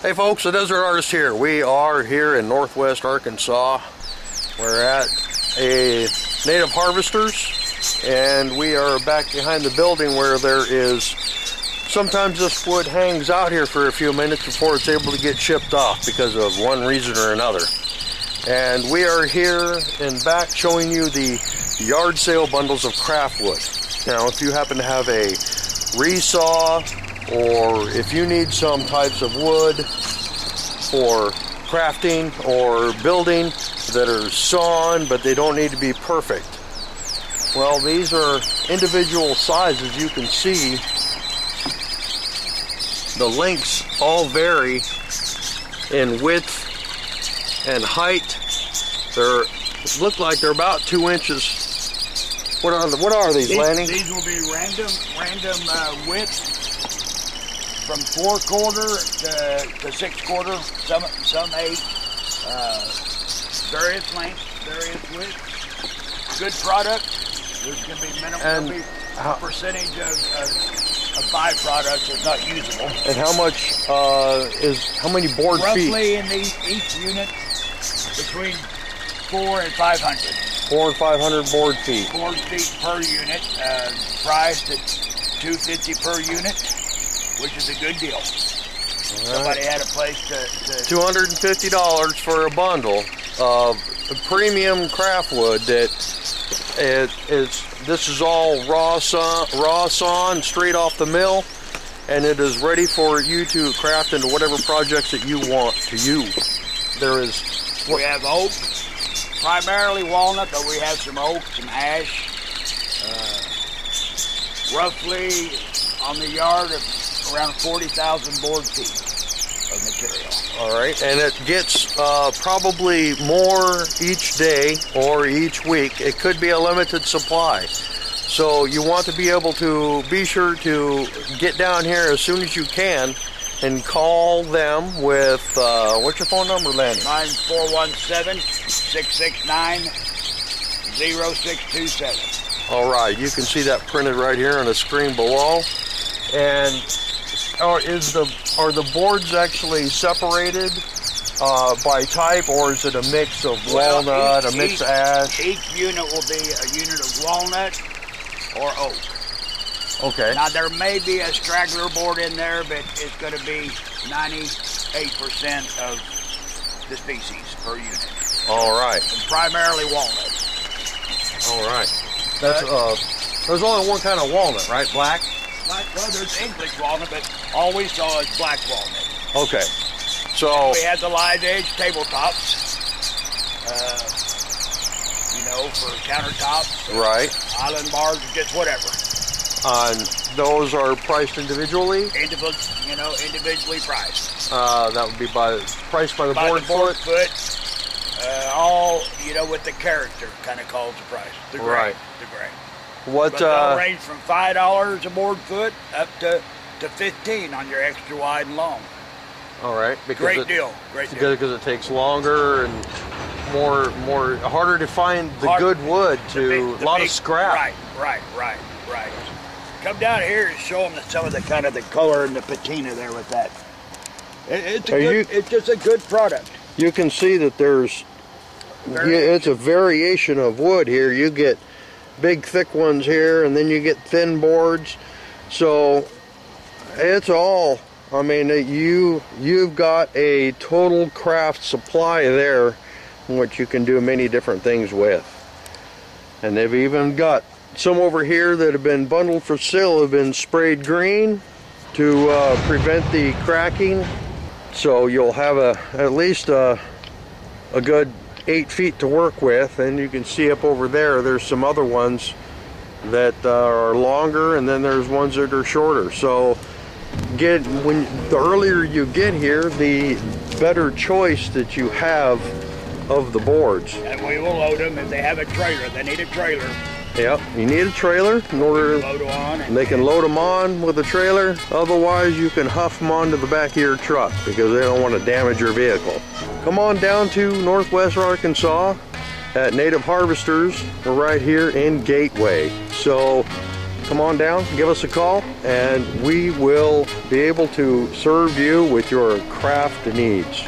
Hey folks, the Desert Artist here. We are here in Northwest Arkansas. We're at a Native Harvesters and we are back behind the building where there is sometimes this wood hangs out here for a few minutes before it's able to get shipped off because of one reason or another. And we are here in back showing you the yard sale bundles of craft wood. Now if you happen to have a resaw or if you need some types of wood for crafting or building that are sawn but they don't need to be perfect. Well, these are individual sizes. You can see the lengths all vary in width and height. They're look like they're about two inches. What are the, what are these, These, Lanny? these will be random random uh, width from four quarter to, to six quarter, some some eight, uh, various lengths, various widths. Good product. There's going to be And be how- percentage of, of, of byproducts that's not usable. And how much uh, is how many board feet? Roughly in these, each unit between four and five hundred. Four and five hundred board feet. board feet per unit, uh, priced at 250 per unit, which is a good deal. Somebody had a place to, to Two hundred and fifty dollars for a bundle of premium craft wood that it, it's this is all raw sawn, raw sawn straight off the mill, and it is ready for you to craft into whatever projects that you want to use. There is we have oak, primarily walnut, but we have some oak, some ash. Uh, roughly on the yard of around 40,000 board feet of material. All right, and it gets uh, probably more each day or each week. It could be a limited supply. So you want to be able to be sure to get down here as soon as you can and call them with, uh, what's your phone number, Lanny? Mine 417 669 0627. All right, you can see that printed right here on the screen below. And are, is the, are the boards actually separated uh, by type or is it a mix of Well, walnut, each- a mix each- of ash? Each unit will be a unit of walnut or oak. Okay. Now there may be a straggler board in there, but it's going to be 98% of the species per unit, All right. and primarily walnut. All right. That's uh. There's only one kind of walnut, right? Black. Black, well, there's English walnut, but all we saw is black walnut. Okay. So We had the live edge tabletops, uh, you know, for countertops, right. island bars, or just whatever. On those are priced individually. Individual, you know, individually priced. Uh, that would be by priced by the by board the board foot. foot. Uh, all you know, with the character kind of calls the price. The grain, Right. The grain. What? But Uh, range from five dollars a board foot up to to fifteen on your extra wide and long. all right. Because Great it, deal. Great deal. Because it takes longer and more more harder to find the Hard- good wood to a lot big- of scrap. Right, right, right, right. Come down here and show them the, some of the kind of the color and the patina there with that. It, it's a Are good, you- it's just a good product. You can see that there's yeah, it's a variation of wood here. You get big thick ones here and then you get thin boards. So it's all I mean you you've got a total craft supply there which you can do many different things with. And they've even got some over here that have been bundled for sale have been sprayed green to uh, prevent the cracking. So you'll have a at least a, a good eight feet to work with and you can see up over there there's some other ones that uh, are longer and then there's ones that are shorter so get when the earlier you get here the better choice that you have of the boards And we will load them if they have a trailer. They need a trailer. Yep you need a trailer in order Load them on. And, they can load them on with a trailer otherwise you can huff them onto the back of your truck because they don't want to damage your vehicle come on down to northwest arkansas at native harvesters we're right here in gateway so come on down, give us a call, and we will be able to serve you with your craft needs.